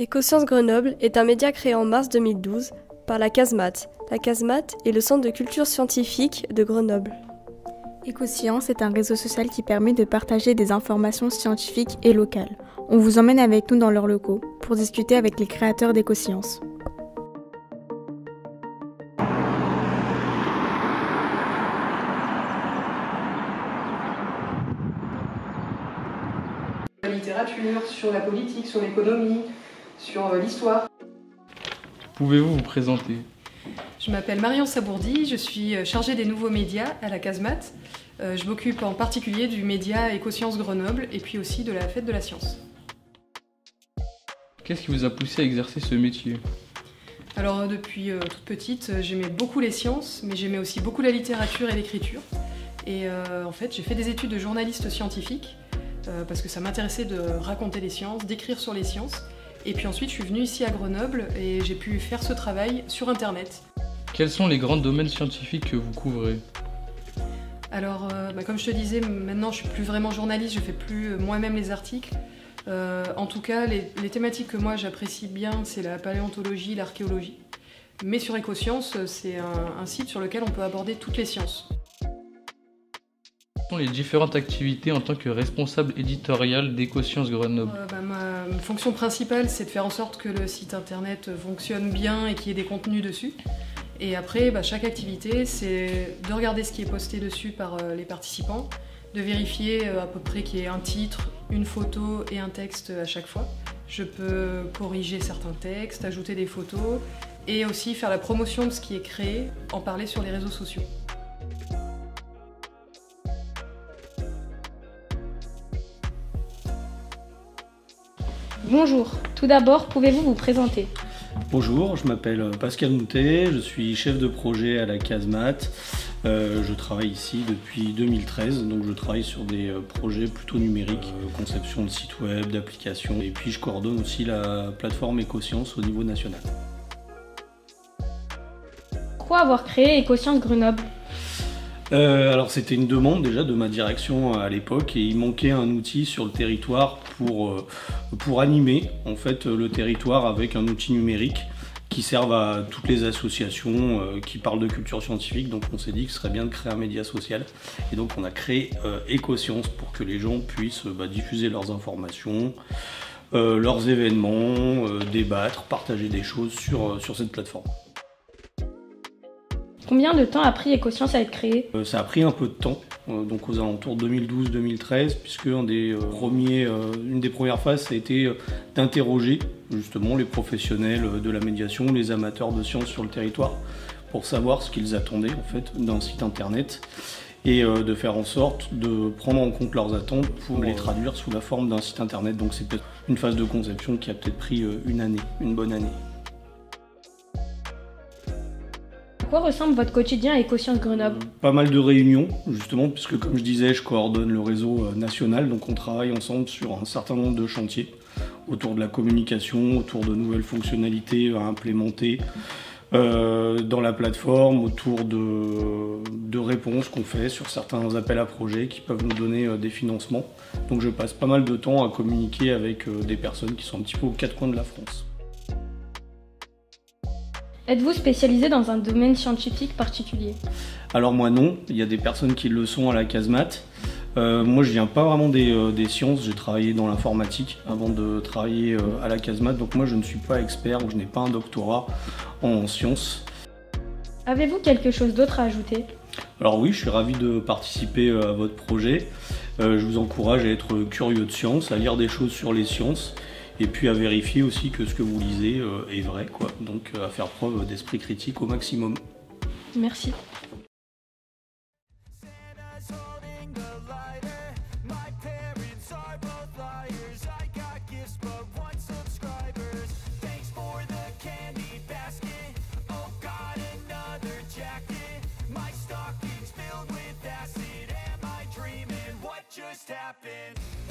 Écosciences Grenoble est un média créé en mars 2012 par la CASMAT. La CASMAT est le centre de culture scientifique de Grenoble. Écosciences est un réseau social qui permet de partager des informations scientifiques et locales. On vous emmène avec nous dans leurs locaux pour discuter avec les créateurs d'Écosciences. La littérature, sur la politique, sur l'économie, sur euh, l'histoire. Pouvez-vous vous présenter? Je m'appelle Marion Sabourdi, je suis euh, chargée des nouveaux médias à la CASMAT. Euh, je m'occupe en particulier du média Écosciences Grenoble et puis aussi de la fête de la science. Qu'est-ce qui vous a poussé à exercer ce métier? Alors depuis toute petite, j'aimais beaucoup les sciences, mais j'aimais aussi beaucoup la littérature et l'écriture. Et en fait, j'ai fait des études de journaliste scientifique parce que ça m'intéressait de raconter les sciences, d'écrire sur les sciences. Et puis ensuite, je suis venue ici à Grenoble et j'ai pu faire ce travail sur Internet. Quels sont les grands domaines scientifiques que vous couvrez Alors, euh, bah, comme je te disais, maintenant je suis plus vraiment journaliste, je fais plus euh, moi-même les articles. Euh, en tout cas, les, thématiques que moi j'apprécie bien, c'est la paléontologie, l'archéologie. Mais sur Écosciences, c'est un site sur lequel on peut aborder toutes les sciences sont les différentes activités en tant que responsable éditorial d'Écosciences Grenoble euh, bah, Ma fonction principale, c'est de faire en sorte que le site internet fonctionne bien et qu'il y ait des contenus dessus. Et après, bah, chaque activité, c'est de regarder ce qui est posté dessus par euh, les participants, de vérifier euh, à peu près qu'il y ait un titre, une photo et un texte à chaque fois. Je peux corriger certains textes, ajouter des photos et aussi faire la promotion de ce qui est créé, en parler sur les réseaux sociaux. Bonjour, tout d'abord, pouvez-vous vous présenter? Bonjour, je m'appelle Pascal Moutet, je suis chef de projet à la CASMAT. Euh, je travaille ici depuis 2013, donc je travaille sur des euh, projets plutôt numériques, euh, conception de sites web, d'applications, et puis je coordonne aussi la plateforme Écosciences au niveau national. Pourquoi avoir créé Écosciences Grenoble? Euh, alors c'était une demande déjà de ma direction à l'époque et il manquait un outil sur le territoire pour, euh, pour animer en fait le territoire avec un outil numérique qui serve à toutes les associations euh, qui parlent de culture scientifique. Donc on s'est dit que ce serait bien de créer un média social. Et donc on a créé Écosciences pour que les gens puissent bah, diffuser leurs informations, leurs événements, débattre, partager des choses sur, sur cette plateforme. Combien de temps a pris Écoscience à être créé euh, Ça a pris un peu de temps, euh, donc aux alentours 2012-2013, puisque euh, une des premières phases, ça a été d'interroger justement les professionnels de la médiation, les amateurs de sciences sur le territoire, pour savoir ce qu'ils attendaient en fait d'un site internet et de faire en sorte de prendre en compte leurs attentes pour les traduire sous la forme d'un site internet. Donc c'est peut-être une phase de conception qui a peut-être pris une année, une bonne année. Quoi ressemble votre quotidien à Écosciences Grenoble Pas mal de réunions, justement, puisque comme je disais, je coordonne le réseau euh, national, donc on travaille ensemble sur un certain nombre de chantiers autour de la communication, autour de nouvelles fonctionnalités à implémenter. Euh, dans la plateforme autour de, réponses qu'on fait sur certains appels à projets qui peuvent nous donner euh, des financements. Donc je passe pas mal de temps à communiquer avec des personnes qui sont un petit peu aux quatre coins de la France. Êtes-vous spécialisé dans un domaine scientifique particulier? Alors moi non, il y a des personnes qui le sont à la casemate. Euh, moi je viens pas vraiment euh, des, sciences, j'ai travaillé dans l'informatique avant de travailler euh, à la casemate, donc moi je ne suis pas expert, je n'ai pas un doctorat en sciences. Avez-vous quelque chose d'autre à ajouter? Alors oui, je suis ravi de participer à votre projet. je vous encourage à être curieux de sciences, à lire des choses sur les sciences et puis à vérifier aussi que ce que vous lisez euh, est vrai, quoi. Donc euh, à faire preuve d'esprit critique au maximum. Merci. just happened?